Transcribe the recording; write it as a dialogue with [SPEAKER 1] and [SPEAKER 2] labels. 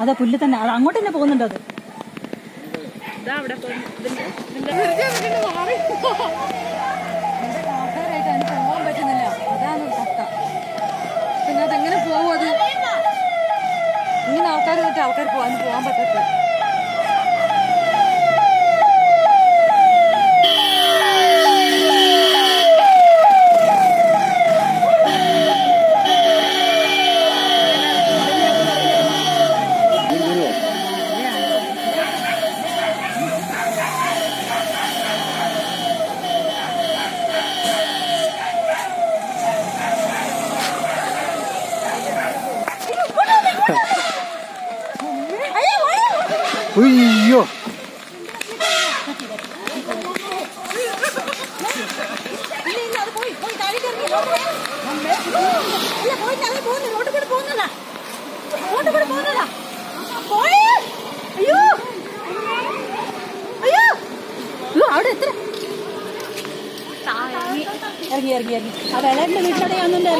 [SPEAKER 1] അതെ പുല്ല് തന്നെ. അത് അങ്ങോട്ട് തന്നെ പോകുന്നുണ്ട് അത്?
[SPEAKER 2] ആൾക്കാരായിട്ട് അതിന് പോകാൻ പറ്റുന്നില്ല. അതാണ് കഷ്ട. പിന്നെ അതെങ്ങനെ പോകും അത്? ഇങ്ങനെ ആൾക്കാർ ആൾക്കാർ പോകാൻ പോകാൻ പറ്റത്ത്
[SPEAKER 1] അത് പോയി താഴേക്ക് ഇറങ്ങി അല്ല പോയി ഞങ്ങൾ പോകുന്നു റോഡ് കൂടെ പോകുന്നതാ റോഡ് കൂടെ പോകുന്നതാ പോയി അയ്യോ. അയ്യോ അയ്യോ അവിടെ എത്ര ഇറങ്ങി ഇറങ്ങി ഇറങ്ങി. ആ വെള്ളന്റെ വീട്ടിലൂടെ ഞാൻ ഇറങ്ങി